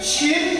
七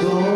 todo.